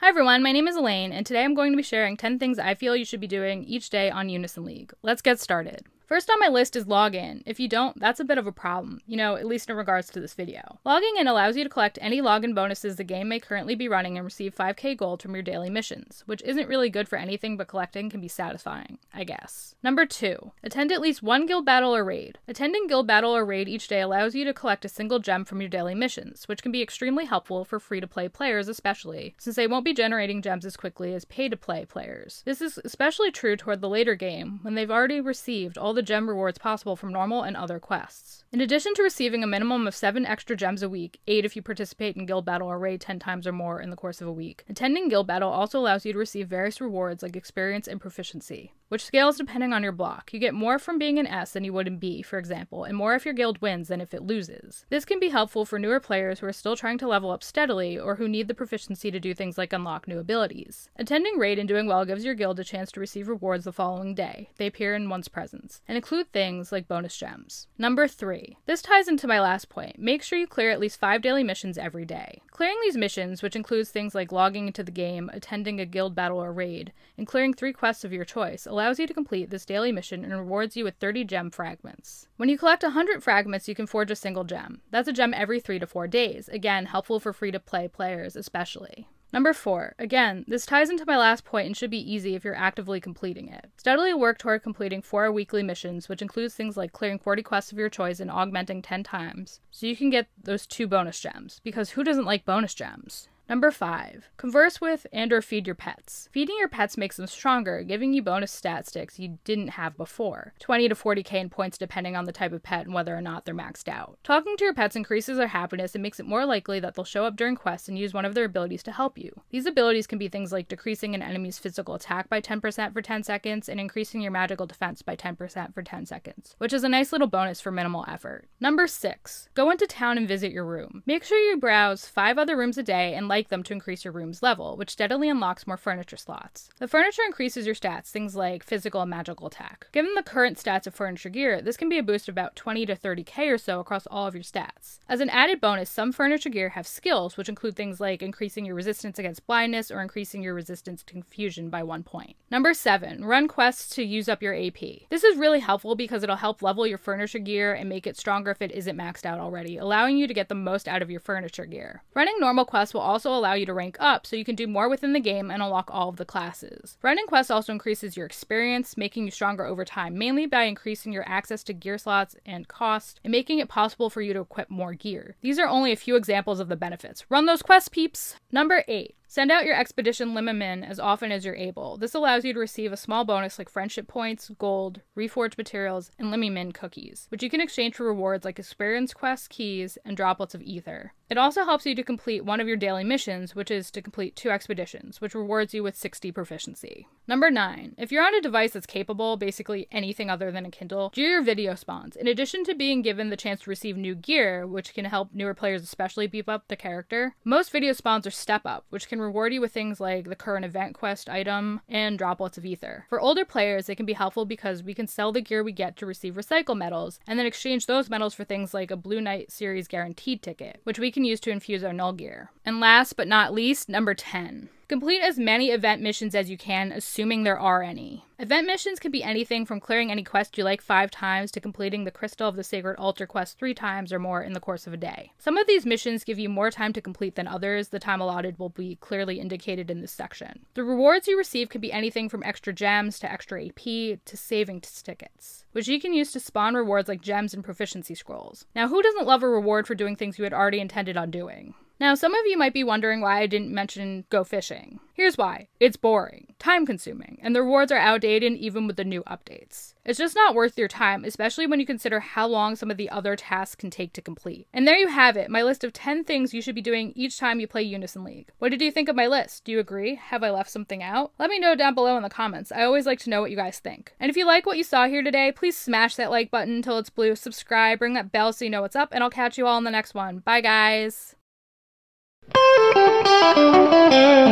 Hi everyone, my name is Elaine, and today I'm going to be sharing 10 things I feel you should be doing each day on Unison League. Let's get started. First on my list is login. If you don't, that's a bit of a problem, you know, at least in regards to this video. Logging in allows you to collect any login bonuses the game may currently be running and receive 5k gold from your daily missions, which isn't really good for anything but collecting can be satisfying, I guess. Number 2. Attend at least one guild battle or raid. Attending guild battle or raid each day allows you to collect a single gem from your daily missions, which can be extremely helpful for free-to-play players especially, since they won't be generating gems as quickly as pay-to-play players. This is especially true toward the later game, when they've already received all the gem rewards possible from normal and other quests. In addition to receiving a minimum of 7 extra gems a week, 8 if you participate in guild battle or raid 10 times or more in the course of a week, attending guild battle also allows you to receive various rewards like experience and proficiency which scales depending on your block. You get more from being an S than you would in B, for example, and more if your guild wins than if it loses. This can be helpful for newer players who are still trying to level up steadily or who need the proficiency to do things like unlock new abilities. Attending raid and doing well gives your guild a chance to receive rewards the following day. They appear in one's presents and include things like bonus gems. Number 3. This ties into my last point. Make sure you clear at least 5 daily missions every day. Clearing these missions, which includes things like logging into the game, attending a guild battle or raid, and clearing 3 quests of your choice, allows you to complete this daily mission and rewards you with 30 gem fragments. When you collect 100 fragments, you can forge a single gem. That's a gem every 3 to 4 days, again, helpful for free to play players especially. Number four, again, this ties into my last point and should be easy if you're actively completing it. Steadily work toward completing four weekly missions, which includes things like clearing 40 quests of your choice and augmenting 10 times, so you can get those two bonus gems, because who doesn't like bonus gems? Number 5. Converse with and or feed your pets. Feeding your pets makes them stronger, giving you bonus stat sticks you didn't have before. 20 to 40k in points depending on the type of pet and whether or not they're maxed out. Talking to your pets increases their happiness and makes it more likely that they'll show up during quests and use one of their abilities to help you. These abilities can be things like decreasing an enemy's physical attack by 10% for 10 seconds and increasing your magical defense by 10% for 10 seconds, which is a nice little bonus for minimal effort. Number 6. Go into town and visit your room. Make sure you browse 5 other rooms a day and like like them to increase your room's level, which steadily unlocks more furniture slots. The furniture increases your stats, things like physical and magical attack. Given the current stats of furniture gear, this can be a boost of about 20 to 30k or so across all of your stats. As an added bonus, some furniture gear have skills, which include things like increasing your resistance against blindness or increasing your resistance to confusion by one point. Number 7. Run quests to use up your AP. This is really helpful because it'll help level your furniture gear and make it stronger if it isn't maxed out already, allowing you to get the most out of your furniture gear. Running normal quests will also also allow you to rank up so you can do more within the game and unlock all of the classes. Running quests also increases your experience, making you stronger over time, mainly by increasing your access to gear slots and cost, and making it possible for you to equip more gear. These are only a few examples of the benefits. Run those quests, peeps! Number 8. Send out your expedition Limimin as often as you're able. This allows you to receive a small bonus like friendship points, gold, reforged materials, and Limimin cookies, which you can exchange for rewards like experience quests, keys, and droplets of ether. It also helps you to complete one of your daily missions, which is to complete two expeditions, which rewards you with 60 proficiency. Number 9. If you're on a device that's capable, basically anything other than a Kindle, do your video spawns. In addition to being given the chance to receive new gear, which can help newer players especially beef up the character, most video spawns are step up, which can can reward you with things like the current event quest item and droplets of ether. For older players, it can be helpful because we can sell the gear we get to receive recycle medals and then exchange those medals for things like a Blue Knight series guaranteed ticket, which we can use to infuse our null gear. And last but not least, number 10. Complete as many event missions as you can, assuming there are any. Event missions can be anything from clearing any quest you like five times to completing the Crystal of the Sacred Altar quest three times or more in the course of a day. Some of these missions give you more time to complete than others, the time allotted will be clearly indicated in this section. The rewards you receive can be anything from extra gems to extra AP to saving tickets, which you can use to spawn rewards like gems and proficiency scrolls. Now, who doesn't love a reward for doing things you had already intended on doing? Now, some of you might be wondering why I didn't mention go fishing. Here's why it's boring, time consuming, and the rewards are outdated even with the new updates. It's just not worth your time, especially when you consider how long some of the other tasks can take to complete. And there you have it, my list of 10 things you should be doing each time you play Unison League. What did you think of my list? Do you agree? Have I left something out? Let me know down below in the comments. I always like to know what you guys think. And if you like what you saw here today, please smash that like button until it's blue, subscribe, ring that bell so you know what's up, and I'll catch you all in the next one. Bye, guys. Música